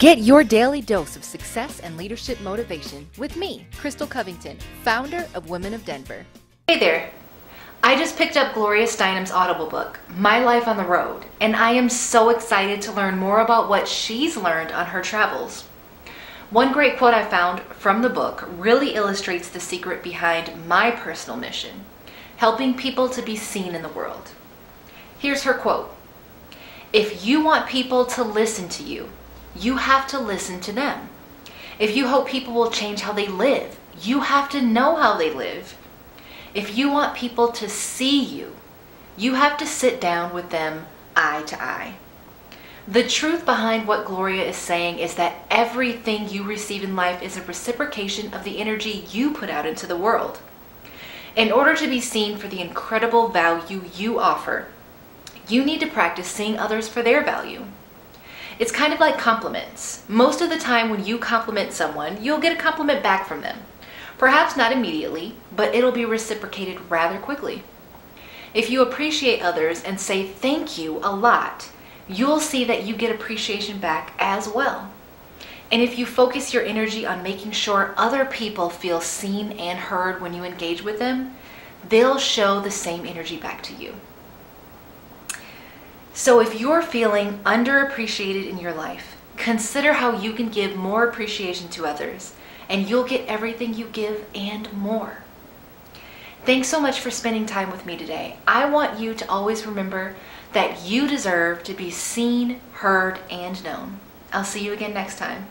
Get your daily dose of success and leadership motivation with me, Krystal Covington, founder of Women of Denver. Hey there. I just picked up Gloria Steinem's Audible book, My Life on the Road, and I am so excited to learn more about what she's learned on her travels. One great quote I found from the book really illustrates the secret behind my personal mission, helping people to be seen in the world. Here's her quote If you want people to listen to you, you have to listen to them. If you hope people will change how they live, you have to know how they live. If you want people to see you, you have to sit down with them eye to eye. The truth behind what Gloria is saying is that everything you receive in life is a reciprocation of the energy you put out into the world. In order to be seen for the incredible value you offer, you need to practice seeing others for their value. It's kind of like compliments. Most of the time when you compliment someone, you'll get a compliment back from them. Perhaps not immediately, but it'll be reciprocated rather quickly. If you appreciate others and say thank you a lot, you'll see that you get appreciation back as well. And if you focus your energy on making sure other people feel seen and heard when you engage with them, they'll show the same energy back to you. So if you're feeling underappreciated in your life, consider how you can give more appreciation to others, and you'll get everything you give and more. Thanks so much for spending time with me today. I want you to always remember that you deserve to be seen, heard, and known. I'll see you again next time.